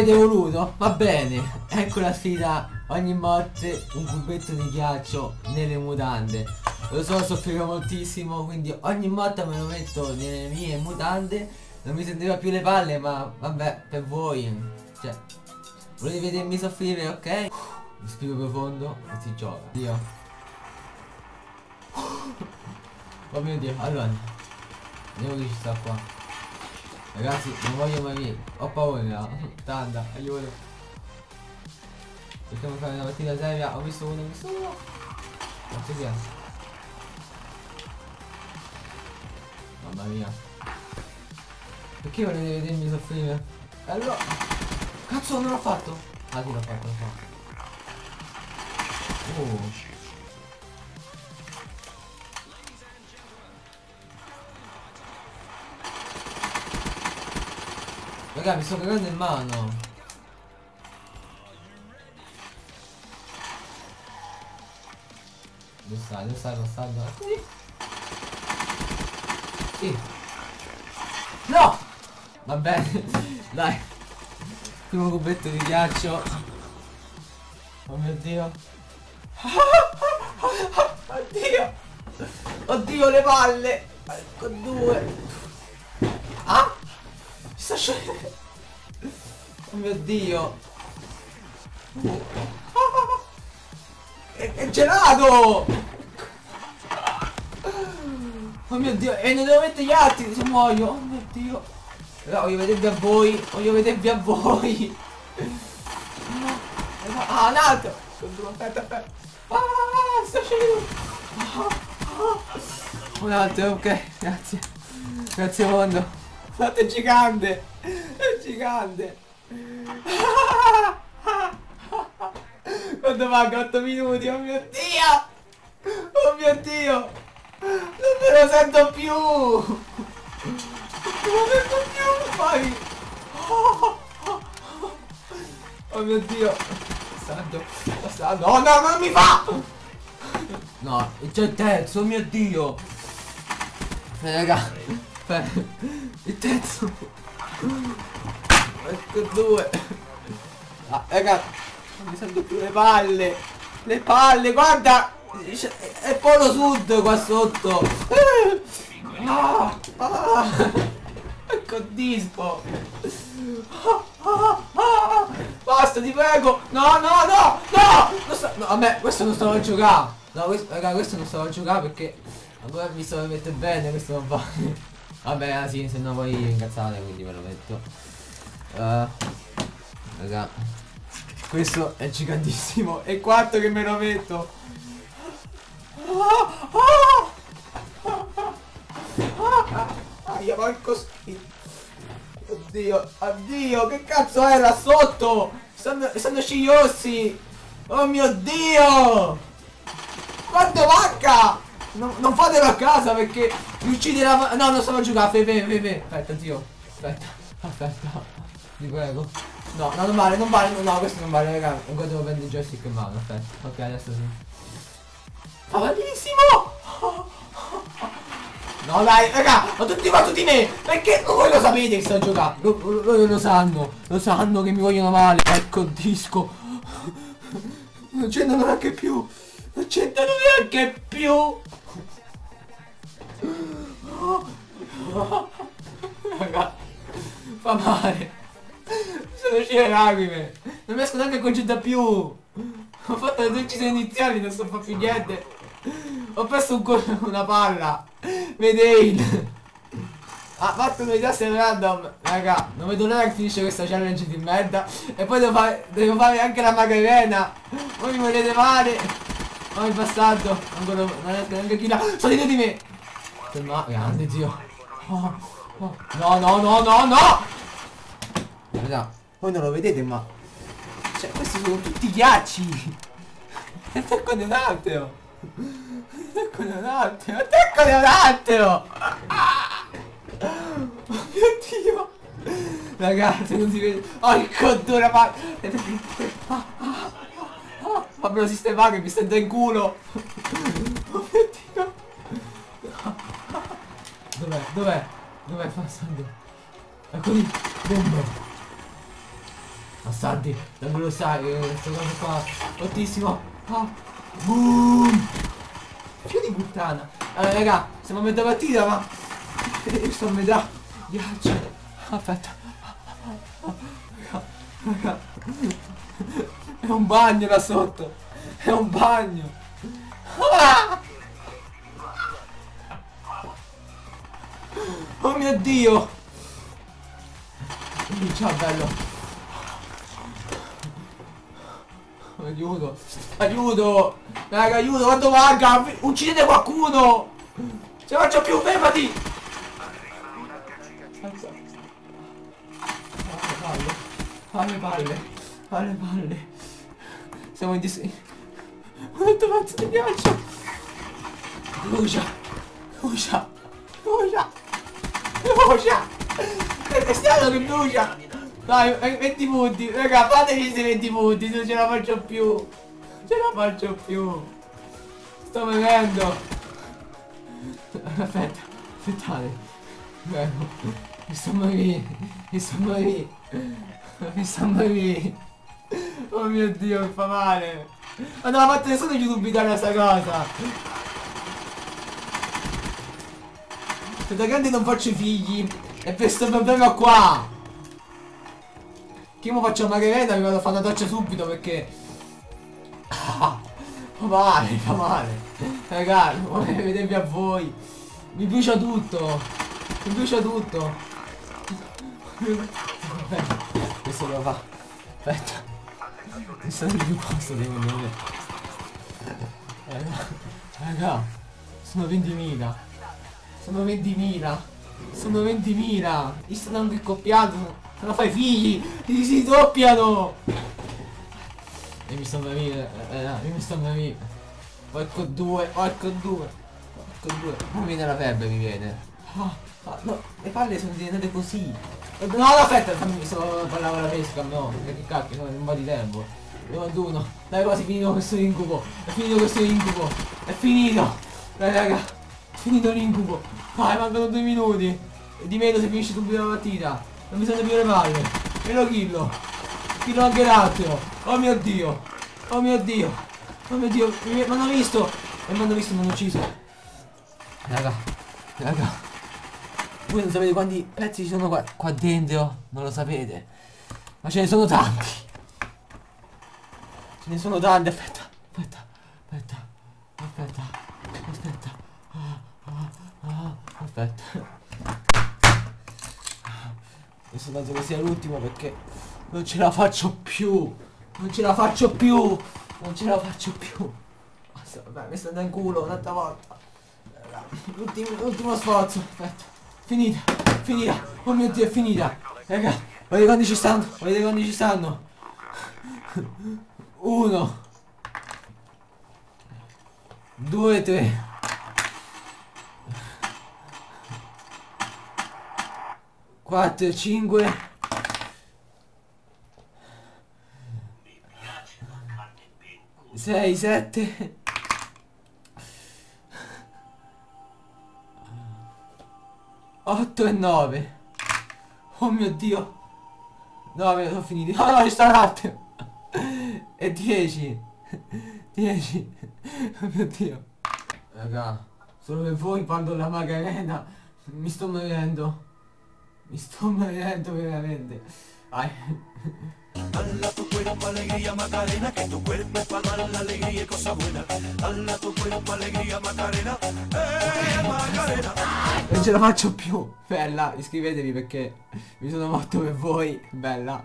avete voluto? Va bene. Ecco la sfida. Ogni morte un cubetto di ghiaccio nelle mutande. Lo so, soffrirò moltissimo, quindi ogni volta me lo metto nelle mie mutande. Non mi sentiva più le palle, ma vabbè, per voi. Cioè, volete vedermi soffrire, ok? Respiro profondo e si gioca. Dio. Oh mio dio, allora. Vediamo che ci sta qua. Ragazzi, non voglio morire. Ho paura. Tanta, aiuto. Possiamo fare una partita seria. Ho visto uno, ho visto uno. Quanto sia. Mamma mia. Perché volete vedermi soffrire? Allora. Cazzo non l'ho fatto! Ah sì l'ho fatto, l'ho fatto. Oh. Raga mi sto cagando in mano Dove stai? Dove stai passando? Sì. Sì. No! Va bene. Dai. Primo cubetto di ghiaccio. Oh mio dio. Oddio. Oddio le palle. Con due. Ah? Scendendo. Oh mio dio. È, è gelato! Oh mio dio, e ne devo mettere gli altri se muoio. Oh mio dio. Però voglio vedervi a voi. Voglio vedervi a voi. Ah, un altro. Aspetta, aspetta. Ah, sta scendendo. Un altro, ok, grazie. Grazie mondo. Fate gigante. È gigante. Quanto manca? 8 minuti, oh mio dio! Oh mio dio! Non me lo sento più! Non me lo sento più! Vai! Oh mio dio! Santo! Santo! Oh no, non mi fa! No, c'è il terzo, oh mio dio! Eh, raga! Il terzo! Ecco due! Ah, raga! Mi sento più le palle! Le palle, guarda! È polo sud qua sotto! Ah, ah, ecco dispo! Basta, ti prego! No, no, no! No! Non sta... no! Me questo non stavo a giocare! No, questo, raga, questo non stavo a giocare perché ancora mi stavo a mettere bene, questo non va. Vabbè, ah, sì, se no poi incazzate, quindi me lo metto. Uh, raga. Questo è gigantissimo. È quanto che me lo metto. Aia, porco schifo. Oddio, addio, che cazzo era sotto? Stanno, stanno scigliossi. Oh mio dio! Quanto vacca! Non, non fatelo a casa perché mi ucciderà. No, non stavo a giocare. Fefe, fefe. Aspetta, zio. Aspetta, aspetta. Ti prego. No, no, non vale, non vale. No, questo non vale, raga. Ancora devo prendere il joystick in mano. Aspetta. Ok, adesso sì. Fa malissimo! No dai, raga, ma tutti quanto di me! Perché voi lo sapete che sto giocando? Loro lo, lo sanno, lo sanno che mi vogliono male. Ecco il disco. Non c'entrano neanche più. Non c'entrano neanche più. Fa male. Sono uscite lacrime. Non riesco neanche a concentrare più. Ho fatto le due uccisioni iniziali, non so fare più niente. Ho perso un una palla. Vedete? Ha fatto due tasti random. Raga, non vedo l'ora che finisce questa challenge di merda. E poi devo fare, devo fare anche la magarena. Voi mi volete male. Oh il passaggio. Ancora non riesco neanche a chillare. Salite di me. Ma grande zio. Oh, oh. No, no, no, no, no! Raga, voi non lo vedete ma... Cioè, questi sono tutti ghiacci! Attaccone un attimo! Attaccone un attimo! Attaccone un attimo! Oh mio dio! Ragazzi, non si vede... Oh, il codura, ma... Fammelo sistemare che mi stendo in culo! Oh mio dio! Dov'è? Dov'è? Dov'è? Fa sangue! Ecco lì! Bomba! Bastardi, non lo sai, questa cosa qua, fortissimo. Ah, boom! Figlio di puttana. Allora, raga, siamo a metà partita, ma... Io sto a metà. Ghiaccio. Aspetta. Raga, È un bagno là sotto. È un bagno. Ah! Oh mio dio! Ciao bello! Aiuto! Aiuto! Raga, aiuto! Quanto manca? Uccidete qualcuno! Ce la faccio più, fermati! Alle palle! Alle palle! Siamo in dis... Quanto pezzo di ghiaccio! Lucia! Lucia! Lucia! Brucia! È stato che brucia! Dai, 20 punti! Raga, fatemi questi 20 punti, non ce la faccio più! Non ce la faccio più! Sto venendo! Aspetta, aspettate! Prego! Mi sto morendo! Mi sto morendo! Mi sto morendo! Oh mio dio, mi fa male! Ma non l'ha fatto nessuno YouTube Italia sta cosa! Se da grande non faccio figli è per questo problema qua Che mo faccio una merenda mi vado a fare una doccia subito perché ah, Fa male, fa male. Ragazzi, vorrei vedervi a voi. Mi brucia tutto. Mi brucia tutto. Aspetta Questo devo fare Aspetta. Mi sta più posto secondo me Raga Raga Sono 20.000 sono 20.000. Sono 20.000. Gli stanno anche accoppiato. Se no fai figli. Gli si doppiano. E mi stanno a venire. Eh, eh, mi stanno a venire. Porco due, porco due. Porco due. Non viene la febbre, mi viene. Ah, ah, no, le palle sono diventate così. No, no, aspetta, fammi solo parlare la pesca, no. Che cacchio, sono un po' di tempo. 91. Dai, quasi finito questo incubo. È finito questo incubo. È finito. Dai, raga. Finito l'incubo. Vai, mancano due minuti. E di meno se finisce subito la partita. Non mi sono più le palle. E lo killo. Killo anche l'altro. Oh mio dio. Oh mio dio. Oh mio dio. Mi hanno visto. E mi hanno visto, mi hanno ucciso. Raga. Raga. Voi non sapete quanti pezzi ci sono qua, qua dentro. Non lo sapete. Ma ce ne sono tanti. Ce ne sono tanti. Aspetta. Aspetta. Aspetta. Aspetta. Aspetta. Aspetta. Adesso penso che sia l'ultimo perché non ce la faccio più. Non ce la faccio più. Non ce la faccio più. Vabbè, mi sta in culo un'altra volta. L'ultimo sforzo. Aspetta. Finita. Finita. Oh mio dio, è finita. Raga, vedete quanti ci stanno? Vedete quanti ci stanno? Uno. Due, tre. 4, 5 6, 7 8 e 9 Oh mio dio. 9 sono finiti. Oh no ci sta attimo. E 10 10 Oh mio dio. Raga Solo per voi quando la magarena Mi sto morendo mi sto morendo veramente. Ay. Dala tu cuerpo alegría Macarena, que tu cuerpo es para dar la alegría y cosa buena. Dala tu cuerpo alegría Macarena, eh Macarena. Non ce la faccio più. Bella, iscrivetevi perché mi sono morto per voi. Bella.